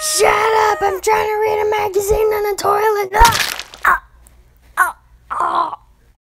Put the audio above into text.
Shut up! I'm trying to read a magazine on a toilet. Ah!